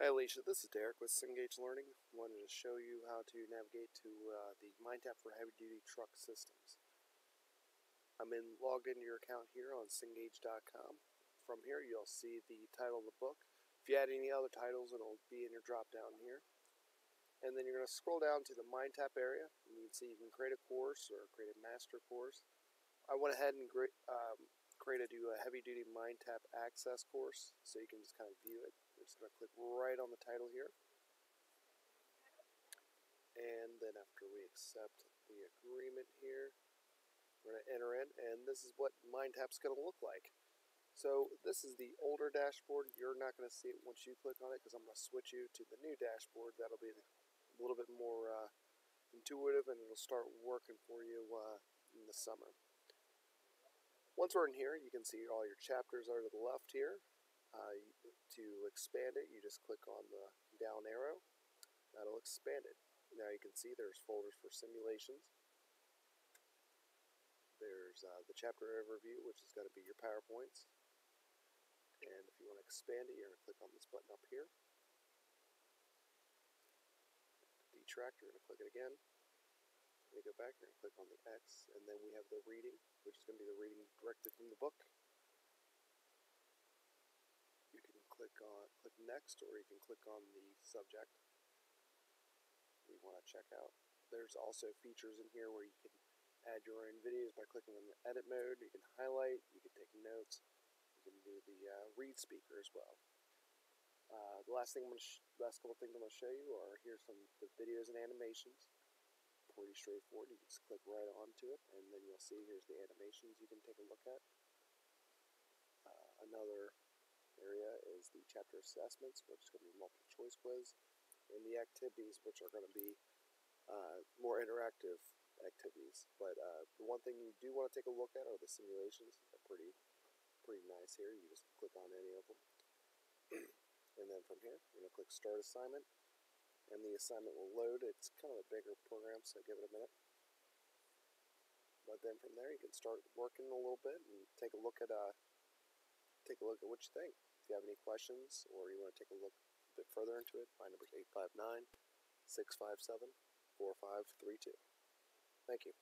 Hi Alicia, this is Derek with Cengage Learning. Wanted to show you how to navigate to uh, the MindTap for heavy duty truck systems. I'm in logged into your account here on Cengage.com. From here you'll see the title of the book. If you add any other titles it'll be in your drop down here. And then you're going to scroll down to the MindTap area and you can see you can create a course or create a master course. I went ahead and um, created you a heavy duty MindTap access course so you can just kind of view it. We're just going to click right on the title here. And then after we accept the agreement here, we're going to enter in, and this is what mind MindTap's going to look like. So this is the older dashboard. You're not going to see it once you click on it because I'm going to switch you to the new dashboard. That'll be a little bit more uh, intuitive and it'll start working for you uh, in the summer. Once we're in here, you can see all your chapters are to the left here. Uh, to expand it, you just click on the down arrow. That'll expand it. Now you can see there's folders for simulations. There's uh, the chapter overview, which is going to be your PowerPoints. And if you want to expand it, you're going to click on this button up here. Detract, you're going to click it again. When you go back, going to click on the X, and then we have the reading, which is going to be the reading directed from the book. You can click on click next or you can click on the subject we want to check out. There's also features in here where you can add your own videos by clicking on the edit mode. You can highlight, you can take notes, you can do the uh, read speaker as well. Uh, the last thing I'm to last couple things I'm going to show you are here's some the videos and animations. Pretty straightforward. You just click right onto it, and then you'll see here's the animations you can take a look at. Uh, another area is the chapter assessments, which is going to be multiple choice quiz, and the activities, which are going to be uh, more interactive activities. But uh, the one thing you do want to take a look at are the simulations. They're pretty, pretty nice here. You just click on any of them. and then from here, you're going to click Start Assignment, and the assignment will load. It's kind of a bigger program, so give it a minute. But then from there, you can start working a little bit and take a look at uh, take a look at what you think If you have any questions or you want to take a look a bit further into it, my number is 859 657 4532. Thank you.